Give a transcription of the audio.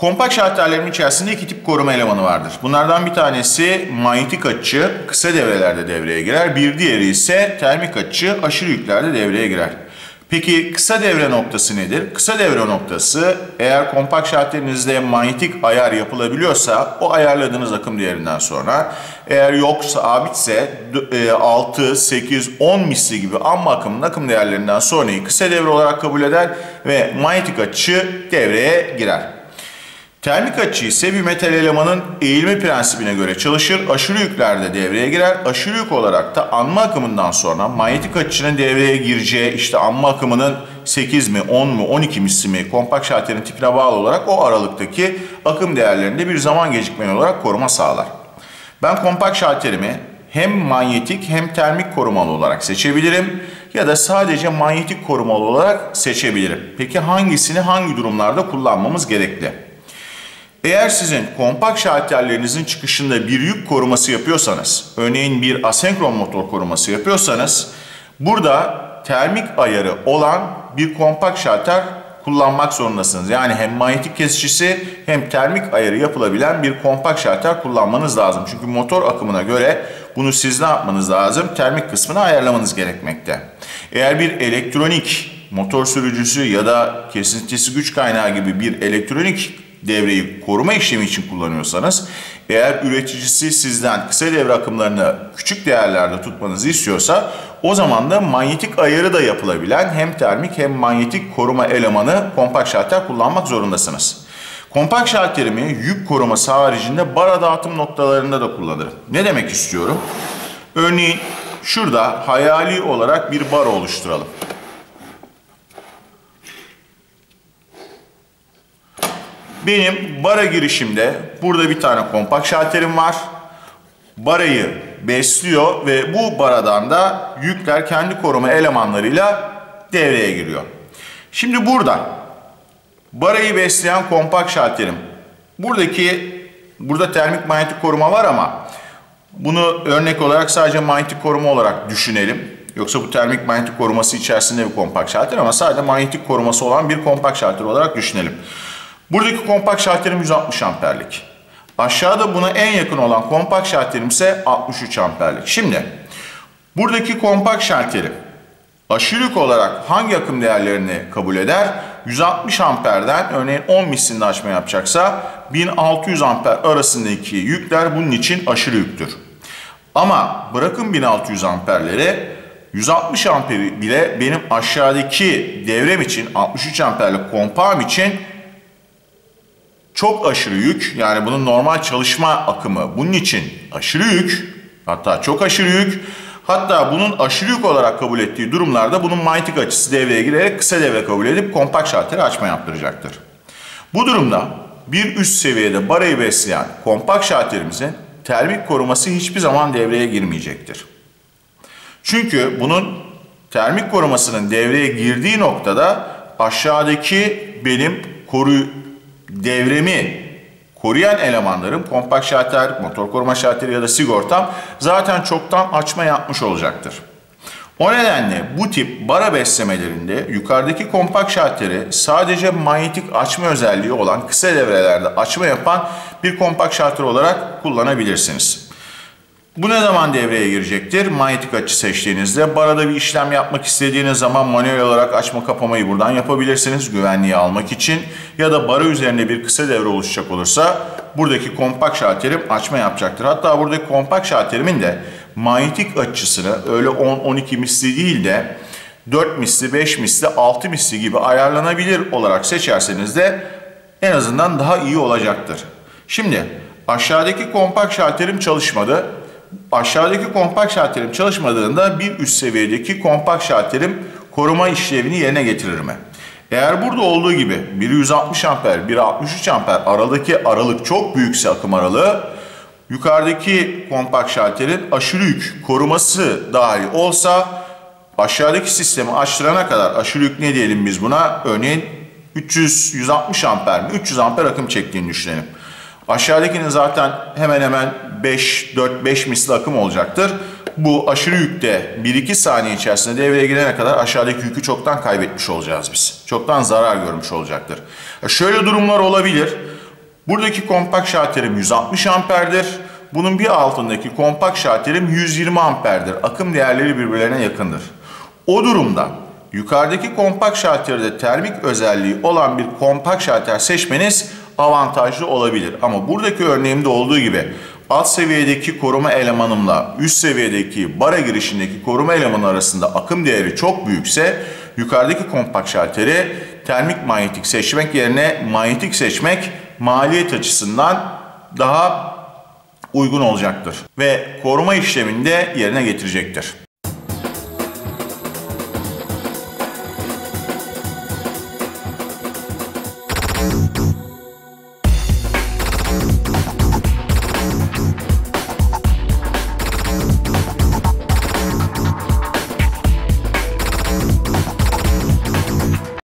Kompakt şalterlerin içerisinde iki tip koruma elemanı vardır. Bunlardan bir tanesi manyetik açı kısa devrelerde devreye girer. Bir diğeri ise termik açı aşırı yüklerde devreye girer. Peki kısa devre noktası nedir? Kısa devre noktası eğer kompakt şalterinizde manyetik ayar yapılabiliyorsa o ayarladığınız akım değerinden sonra eğer yok sabitse 6, 8, 10 misli gibi amma akımın akım değerlerinden sonrayı kısa devre olarak kabul eder ve manyetik açı devreye girer. Termik açı ise bir metal elemanın eğilme prensibine göre çalışır. Aşırı yüklerde devreye girer. Aşırı yük olarak da anma akımından sonra manyetik açının devreye gireceği işte anma akımının 8 mi, 10 mu, 12 misli mi kompakt şalterin tipine bağlı olarak o aralıktaki akım değerlerinde bir zaman gecikmeli olarak koruma sağlar. Ben kompakt şalterimi hem manyetik hem termik korumalı olarak seçebilirim ya da sadece manyetik korumalı olarak seçebilirim. Peki hangisini hangi durumlarda kullanmamız gerekli? Eğer sizin kompakt şalterlerinizin çıkışında bir yük koruması yapıyorsanız, örneğin bir asenkron motor koruması yapıyorsanız, burada termik ayarı olan bir kompakt şalter kullanmak zorundasınız. Yani hem manyetik kesicisi hem termik ayarı yapılabilen bir kompakt şalter kullanmanız lazım. Çünkü motor akımına göre bunu siz ne yapmanız lazım? Termik kısmını ayarlamanız gerekmekte. Eğer bir elektronik motor sürücüsü ya da kesintisi güç kaynağı gibi bir elektronik devreyi koruma işlemi için kullanıyorsanız eğer üreticisi sizden kısa devre akımlarını küçük değerlerde tutmanızı istiyorsa o zaman da manyetik ayarı da yapılabilen hem termik hem manyetik koruma elemanı kompakt şalter kullanmak zorundasınız. Kompakt şalterimi yük koruması haricinde bara dağıtım noktalarında da kullanırım. Ne demek istiyorum? Örneğin şurada hayali olarak bir bar oluşturalım. Benim bara girişimde burada bir tane kompakt şalterim var. Barayı besliyor ve bu baradan da yükler kendi koruma elemanlarıyla devreye giriyor. Şimdi burada barayı besleyen kompakt şalterim. Buradaki burada termik manyetik koruma var ama bunu örnek olarak sadece manyetik koruma olarak düşünelim. Yoksa bu termik manyetik koruması içerisinde bir kompakt şalter ama sadece manyetik koruması olan bir kompakt şalter olarak düşünelim. Buradaki kompakt şalterim 160 amperlik. Aşağıda buna en yakın olan kompakt şalterim ise 63 amperlik. Şimdi buradaki kompakt şalterim aşırılık olarak hangi akım değerlerini kabul eder? 160 amperden örneğin 10 mislinde açma yapacaksa 1600 amper arasındaki yükler bunun için aşırı yüktür. Ama bırakın 1600 amperleri 160 amperi bile benim aşağıdaki devrem için 63 amperlik kompağım için çok aşırı yük yani bunun normal çalışma akımı bunun için aşırı yük hatta çok aşırı yük hatta bunun aşırı yük olarak kabul ettiği durumlarda bunun manyetik açısı devreye girerek kısa devre kabul edip kompakt şalteri açma yaptıracaktır. Bu durumda bir üst seviyede barayı besleyen kompakt şalterimizin termik koruması hiçbir zaman devreye girmeyecektir. Çünkü bunun termik korumasının devreye girdiği noktada aşağıdaki benim koru devremi koruyan elemanlarım kompakt şalter, motor koruma şalteri ya da sigortam zaten çoktan açma yapmış olacaktır. O nedenle bu tip bara beslemelerinde yukarıdaki kompakt şalteri sadece manyetik açma özelliği olan kısa devrelerde açma yapan bir kompakt şalter olarak kullanabilirsiniz. Bu ne zaman devreye girecektir? Manyetik açı seçtiğinizde barada bir işlem yapmak istediğiniz zaman manuel olarak açma kapamayı buradan yapabilirsiniz güvenliği almak için. Ya da bara üzerinde bir kısa devre oluşacak olursa buradaki kompakt şalterim açma yapacaktır. Hatta buradaki kompakt şalterimin de manyetik açısını öyle 10-12 misli değil de 4 misli, 5 misli, 6 misli gibi ayarlanabilir olarak seçerseniz de en azından daha iyi olacaktır. Şimdi aşağıdaki kompakt şalterim çalışmadı aşağıdaki kompakt şalterim çalışmadığında bir üst seviyedeki kompakt şalterim koruma işlevini yerine getirir mi? Eğer burada olduğu gibi biri 160 amper, biri 63 amper aradaki aralık çok büyükse akım aralığı yukarıdaki kompakt şalterin aşırı yük koruması dahi olsa aşağıdaki sistemi açtırana kadar aşırı yük ne diyelim biz buna? Örneğin 300 160 amper mi? 300 amper akım çektiğini düşünelim. Aşağıdakinin zaten hemen hemen 5, 4, 5 misli akım olacaktır. Bu aşırı yükte 1-2 saniye içerisinde devreye girene kadar aşağıdaki yükü çoktan kaybetmiş olacağız biz. Çoktan zarar görmüş olacaktır. Şöyle durumlar olabilir. Buradaki kompakt şalterim 160 amperdir. Bunun bir altındaki kompakt şalterim 120 amperdir. Akım değerleri birbirlerine yakındır. O durumda yukarıdaki kompakt şalterde termik özelliği olan bir kompakt şalter seçmeniz avantajlı olabilir. Ama buradaki örneğimde olduğu gibi alt seviyedeki koruma elemanımla üst seviyedeki bara girişindeki koruma elemanı arasında akım değeri çok büyükse yukarıdaki kompakt şalteri termik manyetik seçmek yerine manyetik seçmek maliyet açısından daha uygun olacaktır ve koruma işlemini de yerine getirecektir.